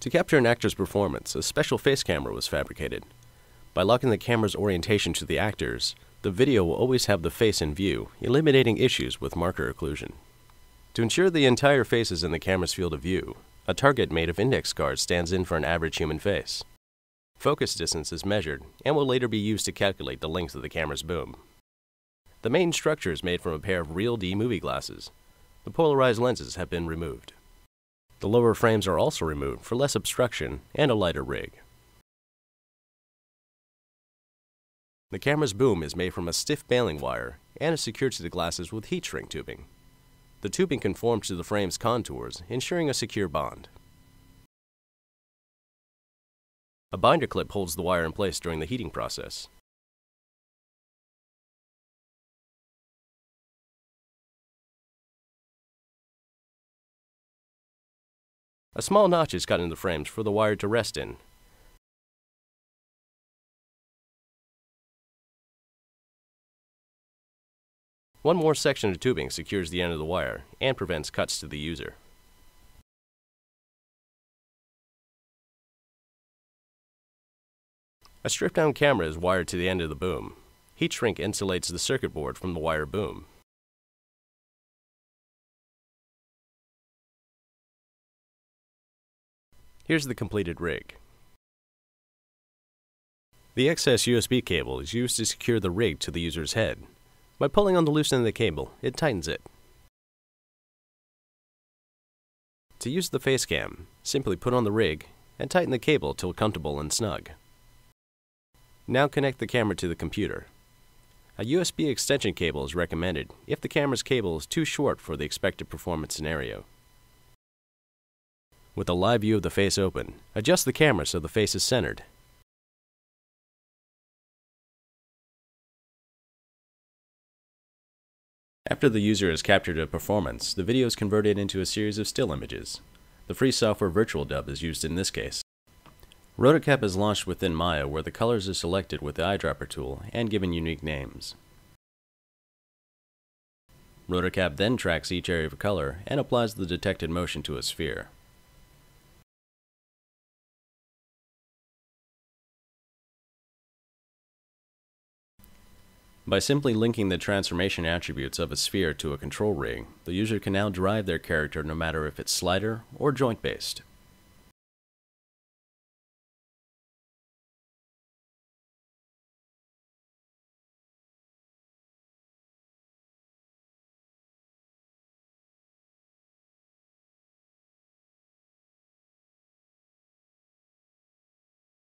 To capture an actor's performance, a special face camera was fabricated. By locking the camera's orientation to the actors, the video will always have the face in view, eliminating issues with marker occlusion. To ensure the entire face is in the camera's field of view, a target made of index cards stands in for an average human face. Focus distance is measured and will later be used to calculate the length of the camera's boom. The main structure is made from a pair of Real D movie glasses. The polarized lenses have been removed. The lower frames are also removed for less obstruction and a lighter rig. The camera's boom is made from a stiff baling wire and is secured to the glasses with heat shrink tubing. The tubing conforms to the frame's contours, ensuring a secure bond. A binder clip holds the wire in place during the heating process. A small notch is cut in the frames for the wire to rest in. One more section of tubing secures the end of the wire and prevents cuts to the user. A stripped down camera is wired to the end of the boom. Heat shrink insulates the circuit board from the wire boom. Here's the completed rig. The excess USB cable is used to secure the rig to the user's head. By pulling on the loose end of the cable, it tightens it. To use the face cam, simply put on the rig and tighten the cable till comfortable and snug. Now connect the camera to the computer. A USB extension cable is recommended if the camera's cable is too short for the expected performance scenario. With a live view of the face open, adjust the camera so the face is centered. After the user has captured a performance, the video is converted into a series of still images. The free software Virtual Dub is used in this case. Rotocap is launched within Maya where the colors are selected with the eyedropper tool and given unique names. Rotocap then tracks each area of color and applies the detected motion to a sphere. By simply linking the transformation attributes of a sphere to a control rig, the user can now drive their character no matter if it's slider or joint based.